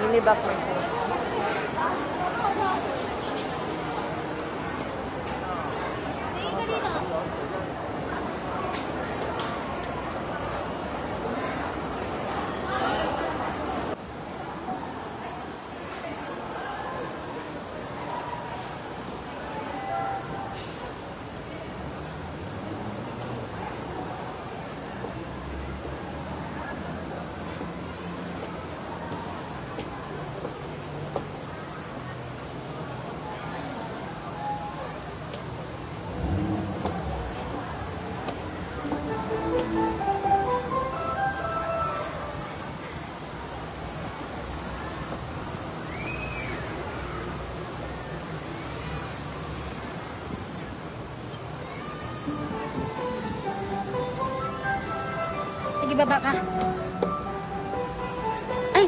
Ini back mo po. Sige, baba ka. Ay!